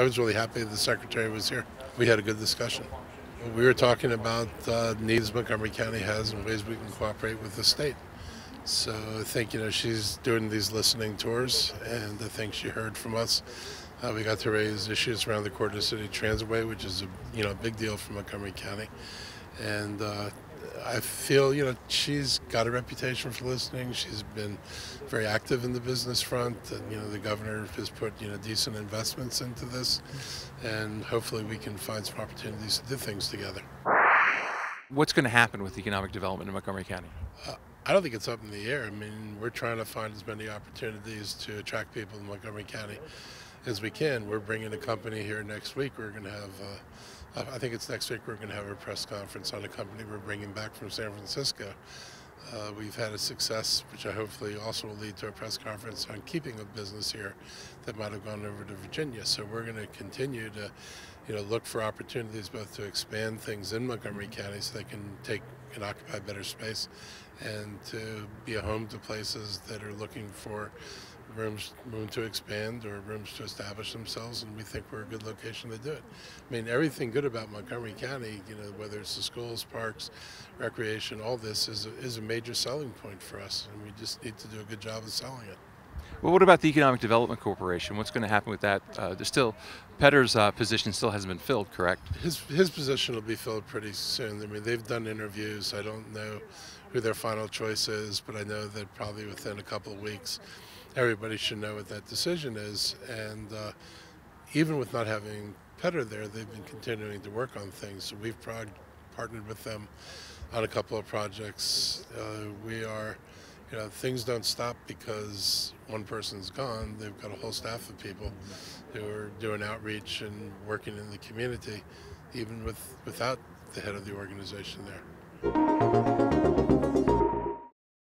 I was really happy the secretary was here. We had a good discussion. We were talking about uh, needs Montgomery County has and ways we can cooperate with the state. So I think you know she's doing these listening tours, and I think she heard from us. Uh, we got to raise issues around the Corridor City Transitway, which is a you know big deal for Montgomery County, and uh, I feel you know she's got a reputation for listening. She's been very active in the business front, and you know the governor has put you know decent investments into this, and hopefully we can find some opportunities to do things together. What's going to happen with economic development in Montgomery County? Uh, I don't think it's up in the air. I mean, we're trying to find as many opportunities to attract people in Montgomery County as we can. We're bringing a company here next week. We're going to have, uh, I think it's next week, we're going to have a press conference on a company we're bringing back from San Francisco. Uh, we've had a success, which I hopefully also will lead to a press conference on keeping a business here that might have gone over to Virginia. So we're going to continue to, you know, look for opportunities both to expand things in Montgomery County so they can take and occupy better space, and to be a home to places that are looking for rooms room to expand or rooms to establish themselves and we think we're a good location to do it. I mean everything good about Montgomery County, you know, whether it's the schools, parks, recreation, all this is a, is a major selling point for us and we just need to do a good job of selling it. Well, what about the Economic Development Corporation? What's going to happen with that? Uh, there's still, Petr's uh, position still hasn't been filled, correct? His his position will be filled pretty soon. I mean, they've done interviews. I don't know who their final choice is, but I know that probably within a couple of weeks, everybody should know what that decision is. And uh, even with not having Petter there, they've been continuing to work on things. So we've partnered with them on a couple of projects. Uh, we are you know, things don't stop because one person's gone. They've got a whole staff of people who are doing outreach and working in the community, even with without the head of the organization there.